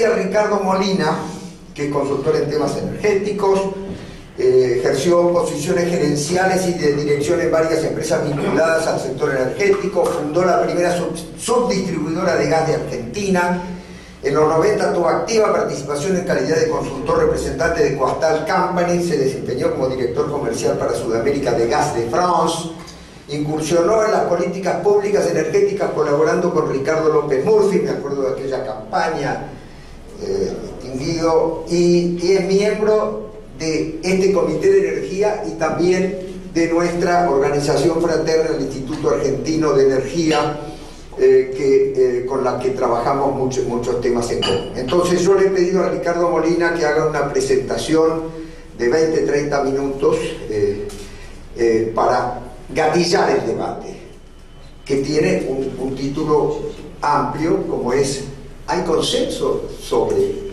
pedí a Ricardo Molina, que es consultor en temas energéticos, eh, ejerció posiciones gerenciales y de dirección en varias empresas vinculadas al sector energético, fundó la primera subdistribuidora de gas de Argentina, en los 90 tuvo activa participación en calidad de consultor representante de Coastal Company, se desempeñó como director comercial para Sudamérica de Gas de France, incursionó en las políticas públicas energéticas colaborando con Ricardo López Murphy, me acuerdo de aquella campaña eh, distinguido, y, es miembro de este Comité de Energía y también de nuestra organización fraterna, el Instituto Argentino de Energía, eh, que, eh, con la que trabajamos muchos, muchos temas en común. Entonces yo le he pedido a Ricardo Molina que haga una presentación de 20-30 minutos para gatillar el debate, que tiene un, título amplio como es ¿hay consenso sobre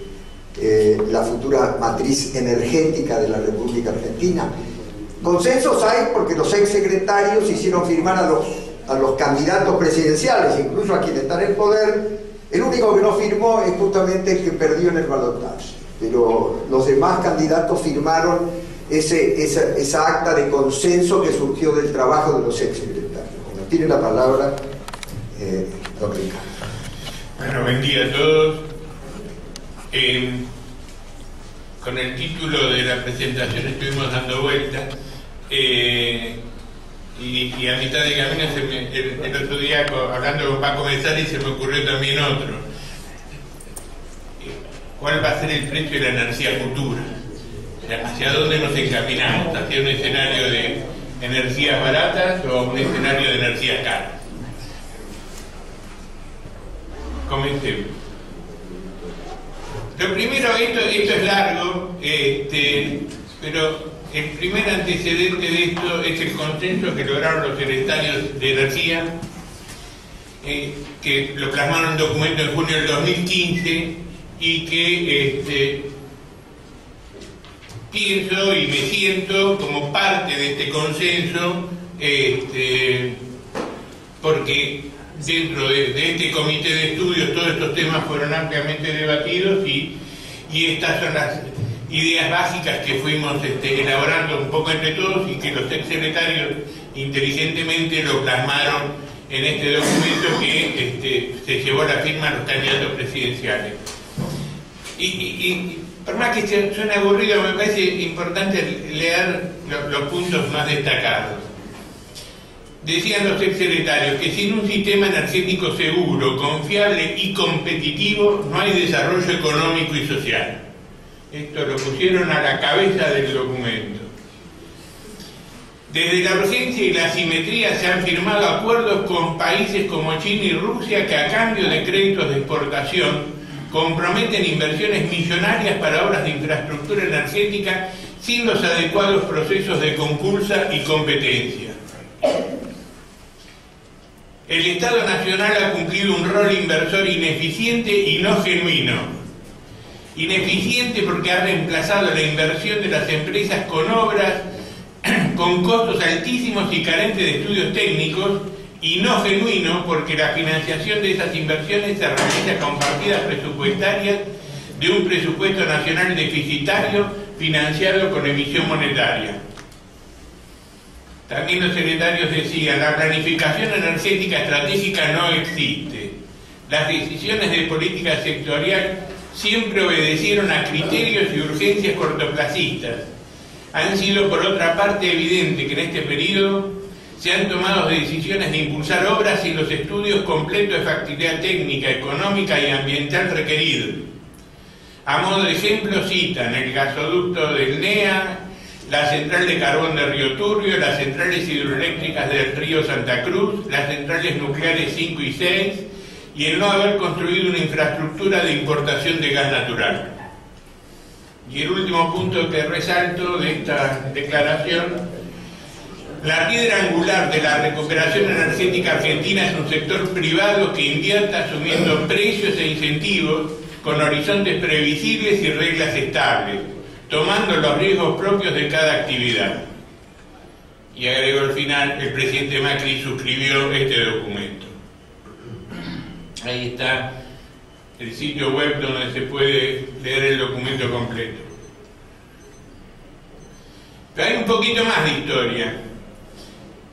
eh, la futura matriz energética de la República Argentina? Consensos hay porque los exsecretarios hicieron firmar a los, a los candidatos presidenciales, incluso a quienes están en poder. El único que no firmó es justamente el que perdió en el balotaje, pero los demás candidatos firmaron ese, esa, acta de consenso que surgió del trabajo de los exsecretarios. Bueno, tiene la palabra eh, don Ricardo. Bueno, buen día a todos. con el título de la presentación estuvimos dando vueltas eh, y, a mitad de camino el, otro día hablando con Paco y se me ocurrió también otro. ¿Cuál va a ser el precio de la energía futura? hacia dónde nos encaminamos, hacia un escenario de energías baratas o un escenario de energías caras. Comencemos. Lo primero, esto, es largo, este, pero el primer antecedente de esto es el consenso que lograron los secretarios de energía, eh, que lo plasmaron en un documento en junio del 2015 y que este, pienso y me siento como parte de este consenso, este, porque dentro de, este comité de estudios todos estos temas fueron ampliamente debatidos y, estas son las ideas básicas que fuimos este, elaborando un poco entre todos y que los secretarios inteligentemente lo plasmaron en este documento que este, se llevó la firma a los candidatos presidenciales. y, por más que suene aburrido, me parece importante leer los, puntos más destacados. Decían los exsecretarios que sin un sistema energético seguro, confiable y competitivo no hay desarrollo económico y social. Esto lo pusieron a la cabeza del documento. Desde la urgencia y la asimetría se han firmado acuerdos con países como China y Rusia que a cambio de créditos de exportación comprometen inversiones millonarias para obras de infraestructura energética sin los adecuados procesos de concursa y competencia. El Estado Nacional ha cumplido un rol inversor ineficiente y no genuino. Ineficiente porque ha reemplazado la inversión de las empresas con obras con costos altísimos y carentes de estudios técnicos y no genuino porque la financiación de esas inversiones se realiza con partidas presupuestarias de un presupuesto nacional deficitario financiado con emisión monetaria. También los secretarios decían, la planificación energética estratégica no existe. Las decisiones de política sectorial siempre obedecieron a criterios y urgencias cortoplacistas. Han sido por otra parte evidente que en este periodo se han tomado decisiones de impulsar obras y los estudios completos de factibilidad técnica, económica y ambiental requeridos. A modo de ejemplo citan el gasoducto del NEA, la central de carbón de Río Turbio, las centrales hidroeléctricas del río Santa Cruz, las centrales nucleares 5 y 6 y el no haber construido una infraestructura de importación de gas natural. Y el último punto que resalto de esta declaración la piedra angular de la recuperación energética argentina es un sector privado que invierta asumiendo precios e incentivos con horizontes previsibles y reglas estables, tomando los riesgos propios de cada actividad. Y agregó al final, el presidente Macri suscribió este documento. Ahí está el sitio web donde se puede leer el documento completo. Pero hay un poquito más de historia.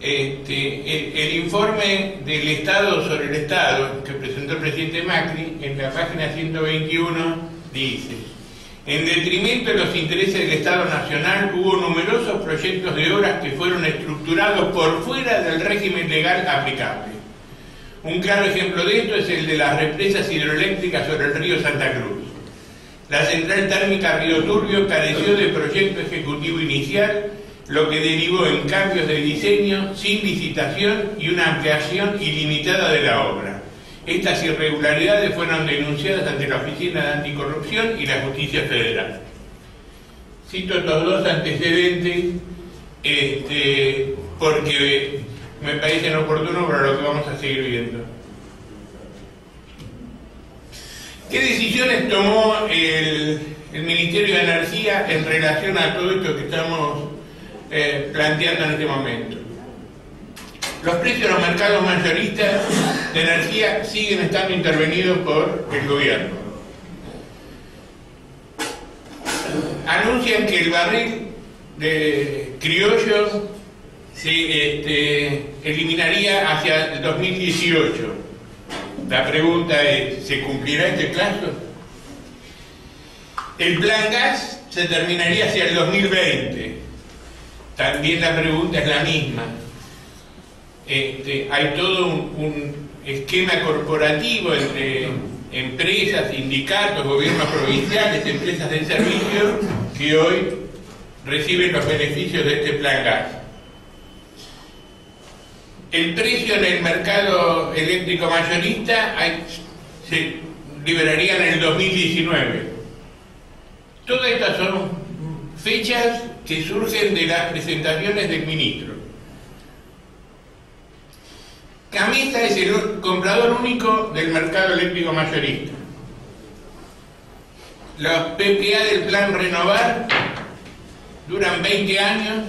Este, el, informe del Estado sobre el Estado que presentó el presidente Macri en la página 121 dice, en detrimento de los intereses del Estado Nacional hubo numerosos proyectos de obras que fueron estructurados por fuera del régimen legal aplicable. Un claro ejemplo de esto es el de las represas hidroeléctricas sobre el río Santa Cruz. La central térmica Río Turbio careció de proyecto ejecutivo inicial lo que derivó en cambios de diseño sin licitación y una ampliación ilimitada de la obra. Estas irregularidades fueron denunciadas ante la Oficina de Anticorrupción y la Justicia Federal. Cito estos dos antecedentes este, porque me parecen oportunos para lo que vamos a seguir viendo. ¿Qué decisiones tomó el, Ministerio de Energía en relación a todo esto que estamos eh, planteando en este momento. Los precios de los mercados mayoristas de energía siguen estando intervenidos por el gobierno. Anuncian que el barril de criollo se este, eliminaría hacia el 2018. La pregunta es, ¿se cumplirá este plazo? El plan gas se terminaría hacia el 2020. También la pregunta es la misma. Este, hay todo un, esquema corporativo entre empresas, sindicatos, gobiernos provinciales, empresas de servicio que hoy reciben los beneficios de este plan gas. El precio en el mercado eléctrico mayorista se liberaría en el 2019. Todas estas son fechas que surgen de las presentaciones del ministro. Camisa es el comprador único del mercado eléctrico mayorista. Los PPA del plan Renovar duran 20 años,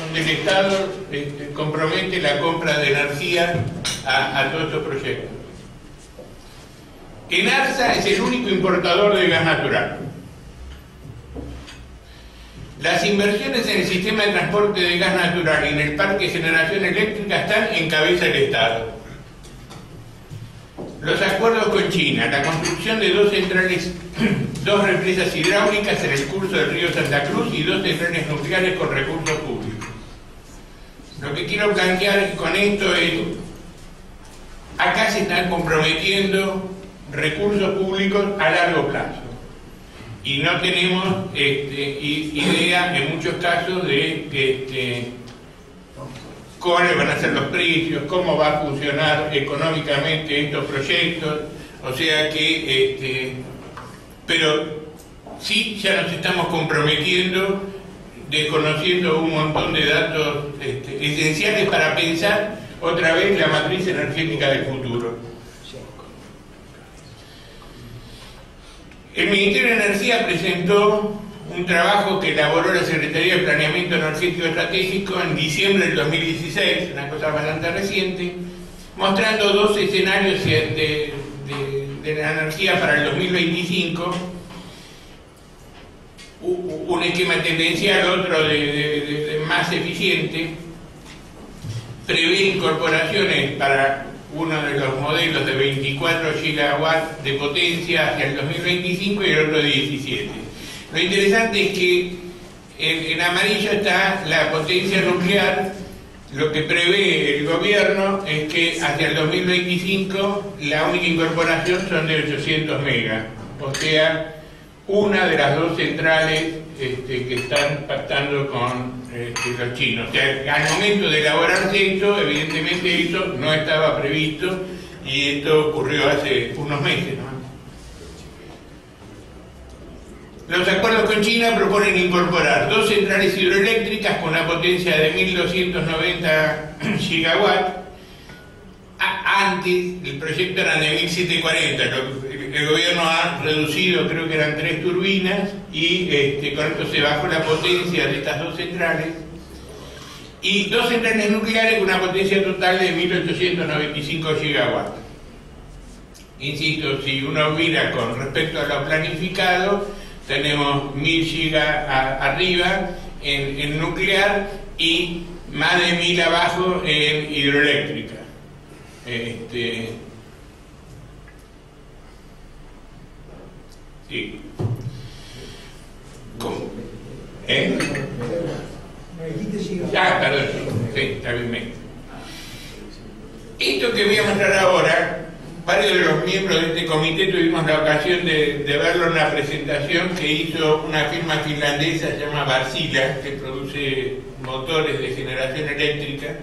donde el Estado este, compromete la compra de energía a, a todos estos proyectos. Enarsa es el único importador de gas natural. Las inversiones en el sistema de transporte de gas natural y en el parque de generación eléctrica están en cabeza del Estado. Los acuerdos con China, la construcción de dos centrales, dos represas hidráulicas en el curso del río Santa Cruz y dos centrales nucleares con recursos públicos. Lo que quiero plantear con esto es, acá se están comprometiendo recursos públicos a largo plazo y no tenemos este, idea en muchos casos de este, cuáles van a ser los precios, cómo va a funcionar económicamente estos proyectos, o sea que, este, pero sí ya nos estamos comprometiendo, desconociendo un montón de datos este, esenciales para pensar otra vez la matriz energética del futuro. El Ministerio de Energía presentó un trabajo que elaboró la Secretaría de Planeamiento Energético Estratégico en diciembre del 2016, una cosa bastante reciente, mostrando dos escenarios de, la energía para el 2025, un esquema tendencial, otro de más eficiente, prevé incorporaciones para uno de los modelos de 24 gigawatts de potencia hacia el 2025 y el otro de 17. Lo interesante es que en, amarillo está la potencia nuclear, lo que prevé el gobierno es que hacia el 2025 la única incorporación son de 800 megas, o sea, una de las dos centrales este, que están pactando con este, los chinos. Al momento de elaborarse esto, evidentemente eso no estaba previsto y esto ocurrió hace unos meses. Los acuerdos con China proponen incorporar dos centrales hidroeléctricas con una potencia de 1.290 gigawatts. Antes el proyecto era de 1.740, el gobierno ha reducido, creo que eran tres turbinas, y este, con esto se bajó la potencia de estas dos centrales. Y dos centrales nucleares con una potencia total de 1895 gigawatts. insisto, si uno mira con respecto a lo planificado, tenemos 1000 gigas arriba en, nuclear y más de 1000 abajo en hidroeléctrica. Este, sí. ¿Cómo? ¿Eh? Ah, perdón, sí, está bien. Esto que voy a mostrar ahora varios de los miembros de este comité tuvimos la ocasión de, verlo en la presentación que hizo una firma finlandesa llamada Varsila, que produce motores de generación eléctrica,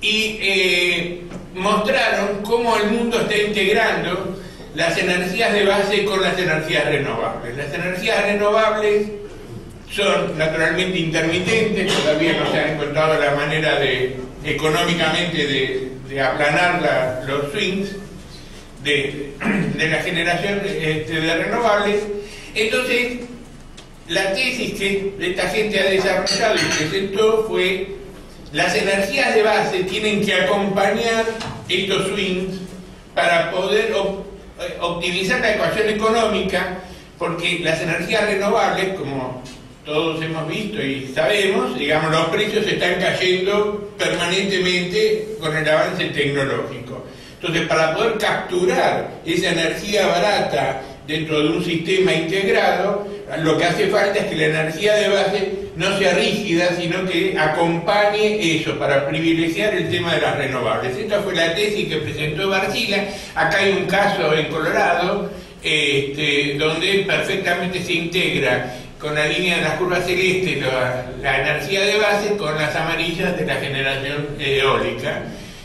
y eh, mostraron cómo el mundo está integrando las energías de base con las energías renovables. Las energías renovables son naturalmente intermitentes, todavía no se ha encontrado la manera de económicamente de, aplanar los swings de, la generación este, de renovables. Entonces, la tesis que esta gente ha desarrollado y presentó fue las energías de base tienen que acompañar estos swings para poder eh, optimizar la ecuación económica, porque las energías renovables, como todos hemos visto y sabemos, digamos, los precios están cayendo permanentemente con el avance tecnológico. Entonces, para poder capturar esa energía barata dentro de un sistema integrado, lo que hace falta es que la energía de base no sea rígida, sino que acompañe eso para privilegiar el tema de las renovables. Esta fue la tesis que presentó Barcila. Acá hay un caso en Colorado este, donde perfectamente se integra con la línea de las curvas celestes la, energía de base con las amarillas de la generación eólica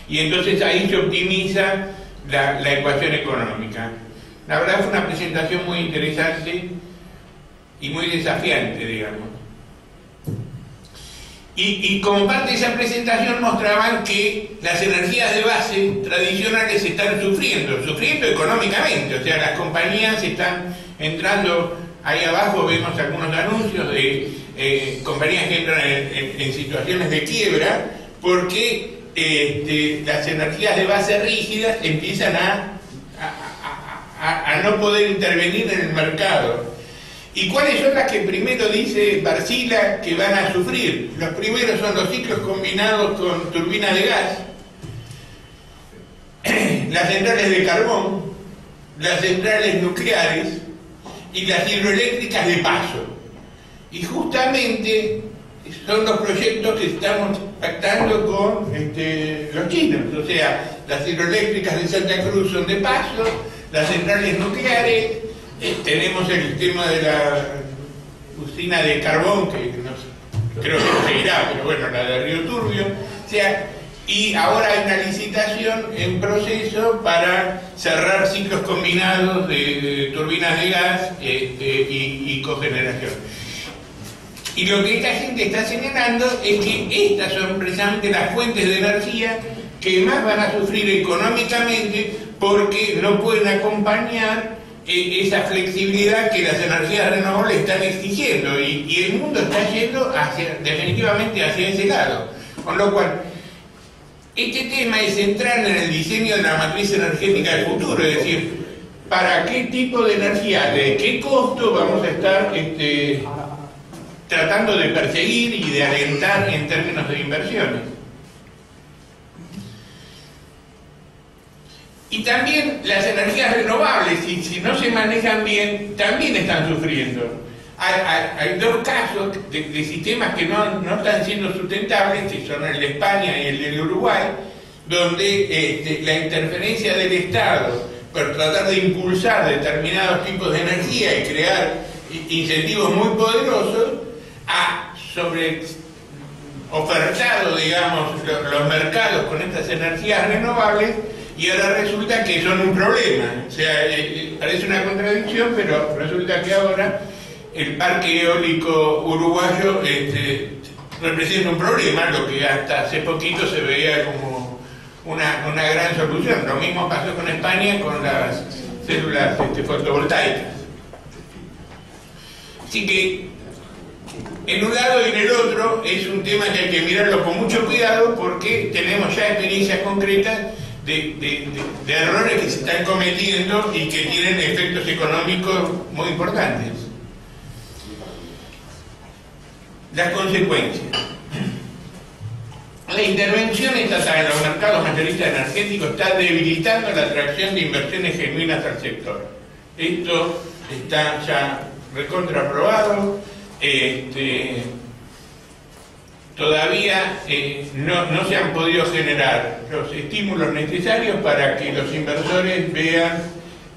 y entonces ahí se optimiza la, ecuación económica. La verdad fue una presentación muy interesante y muy desafiante, digamos. Y, y, como parte de esa presentación mostraban que las energías de base tradicionales están sufriendo, sufriendo económicamente, o sea, las compañías están entrando Ahí abajo vemos algunos anuncios de eh, compañías que entran en, situaciones de quiebra porque este, las energías de base rígidas empiezan a, no poder intervenir en el mercado. ¿Y cuáles son las que primero dice Barcila que van a sufrir? Los primeros son los ciclos combinados con turbinas de gas, las centrales de carbón, las centrales nucleares, y las hidroeléctricas de paso. Y justamente son los proyectos que estamos pactando con este, los chinos, o sea, las hidroeléctricas de Santa Cruz son de paso, las centrales nucleares, eh, tenemos el tema de la usina de carbón, que creo que seguirá, pero bueno, la de Río Turbio, y ahora hay una licitación en proceso para cerrar ciclos combinados de, turbinas de gas este, y, cogeneración. Y lo que esta gente está señalando es que estas son precisamente las fuentes de energía que más van a sufrir económicamente porque no pueden acompañar eh, esa flexibilidad que las energías renovables están exigiendo y, y el mundo está yendo hacia, definitivamente hacia ese lado. Con lo cual, este tema es central en el diseño de la matriz energética del futuro, es decir, para qué tipo de energía, de qué costo vamos a estar este, tratando de perseguir y de alentar en términos de inversiones. Y también las energías renovables, si no se manejan bien, también están sufriendo. Hay, dos casos de, sistemas que no, están siendo sustentables, que son el de España y el del Uruguay, donde este, la interferencia del Estado por tratar de impulsar determinados tipos de energía y crear incentivos muy poderosos, ha sobre ofertado, digamos, los mercados con estas energías renovables y ahora resulta que son un problema. O sea, eh, eh, parece una contradicción, pero resulta que ahora el parque eólico uruguayo este, representa un problema, lo que hasta hace poquito se veía como una, gran solución. Lo mismo pasó con España con las células este, fotovoltaicas. Así que en un lado y en el otro es un tema que hay que mirarlo con mucho cuidado porque tenemos ya experiencias concretas de, errores que se están cometiendo y que tienen efectos económicos muy importantes. Las consecuencias. La intervención estatal en los mercados mayoristas energéticos está debilitando la atracción de inversiones genuinas al sector. Esto está ya recontraprobado. Este, todavía eh, no, se han podido generar los estímulos necesarios para que los inversores vean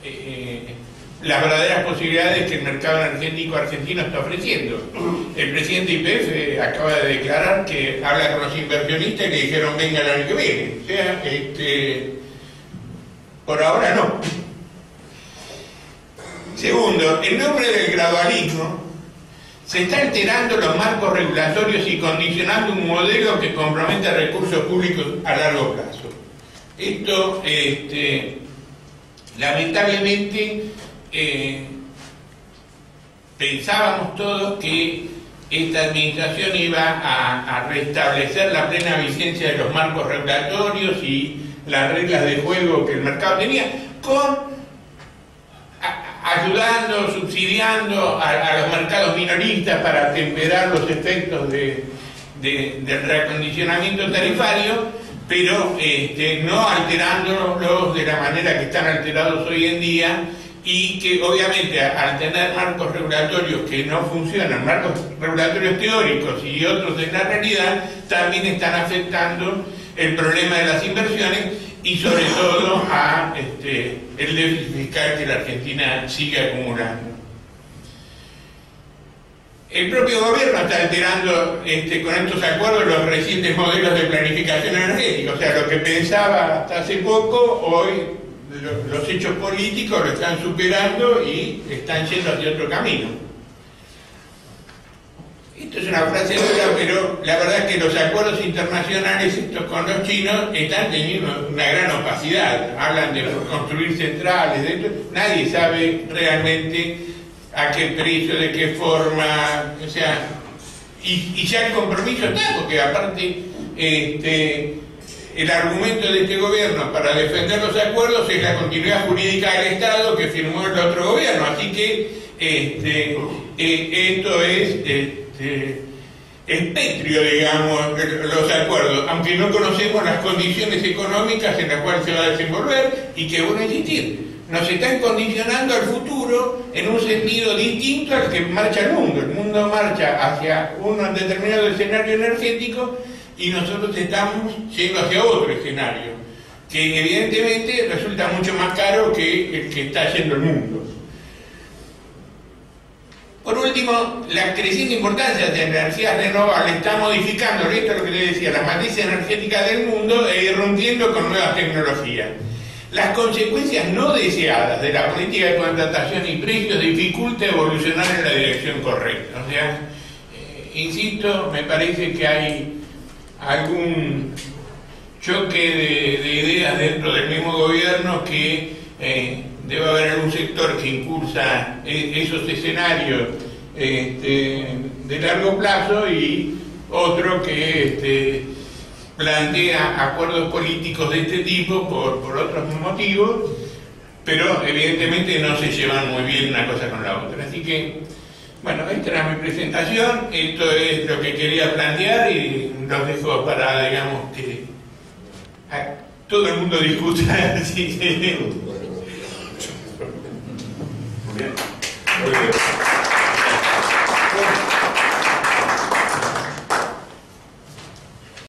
eh, las verdaderas posibilidades que el mercado energético argentino está ofreciendo. El presidente IPF acaba de declarar que habla con los inversionistas y le dijeron venga el año que viene. O sea, este, por ahora no. Segundo, en nombre del gradualismo, se está alterando los marcos regulatorios y condicionando un modelo que compromete recursos públicos a largo plazo. Esto, este, lamentablemente, eh, pensábamos todos que esta administración iba a, a, restablecer la plena vigencia de los marcos regulatorios y las reglas de juego que el mercado tenía, con ayudando, subsidiando a, los mercados minoristas para temperar los efectos de, del reacondicionamiento tarifario, pero este, no alterándolos de la manera que están alterados hoy en día y que obviamente al tener marcos regulatorios que no funcionan, marcos regulatorios teóricos y otros de la realidad, también están afectando el problema de las inversiones y sobre todo a este, el déficit fiscal que la Argentina sigue acumulando. El propio gobierno está alterando este, con estos acuerdos los recientes modelos de planificación energética, o sea, lo que pensaba hasta hace poco, hoy los hechos políticos lo están superando y están yendo hacia otro camino. Esto es una frase dura, pero la verdad es que los acuerdos internacionales estos con los chinos están teniendo una gran opacidad. Hablan de construir centrales, nadie sabe realmente a qué precio, de qué forma, o sea, y, ya el compromiso está, porque aparte este, el argumento de este gobierno para defender los acuerdos es la continuidad jurídica del Estado que firmó el otro gobierno, así que este, eh, esto es... Eh, este, espectrio, digamos, los acuerdos, aunque no conocemos las condiciones económicas en las cuales se va a desenvolver y que, bueno, insistir, nos están condicionando al futuro en un sentido distinto al que marcha el mundo. El mundo marcha hacia un determinado escenario energético y nosotros estamos yendo hacia otro escenario, que evidentemente resulta mucho más caro que el que está yendo el mundo. Por último, la creciente importancia de energías renovables está modificando, esto es lo que le decía, la matriz energética del mundo e irrumpiendo con nuevas tecnologías. Las consecuencias no deseadas de la política de contratación y precios dificulta evolucionar en la dirección correcta. O sea, eh, insisto, me parece que hay algún choque de, ideas dentro del mismo gobierno que eh, debe haber algún sector que impulsa e, esos escenarios este, de largo plazo y otro que este, plantea acuerdos políticos de este tipo por, por otros motivos, pero evidentemente no se llevan muy bien una cosa con la otra. Así que, bueno, esta era mi presentación, esto es lo que quería plantear y los dejo para, digamos, que todo el mundo discuta. ¿sí? Muy bien. Muy bien.